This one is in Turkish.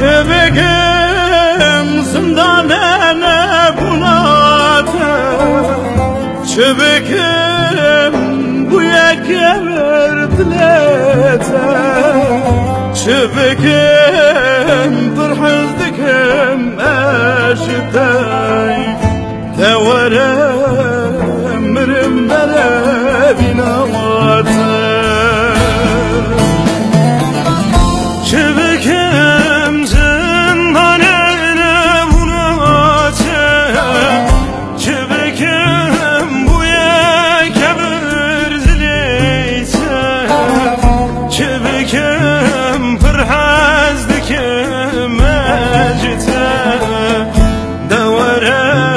Çebekim zindan ene bunate Çebekim bu yeke verdilete Çebekim bir hızdikim eşitay Tevere emrim bere binavate Çebekim dikim Pırhaz dikim Mecite Devere